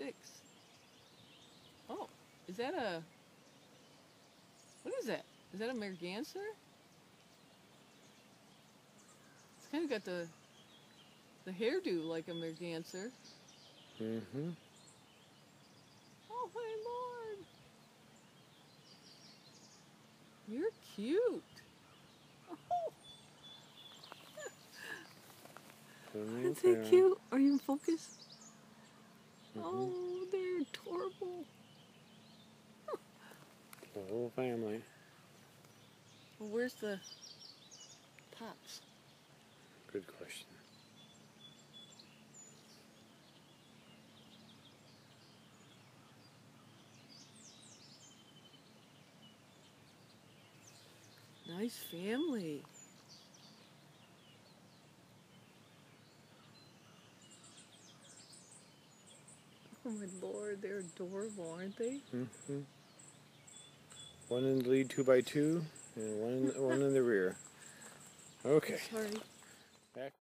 six. Oh, is that a. What is that? Is that a merganser? It's kind of got the the hairdo like a merganser. Mm-hmm. Oh my lord! You're cute. Oh, Aren't they cute? Are you in focus? Oh, they're adorable. The whole family. Well, where's the pops? Good question. Nice family. Oh my lord, they're adorable, aren't they? Mm-hmm. One in the lead two by two, and one in, one in the rear. Okay. Sorry. Back.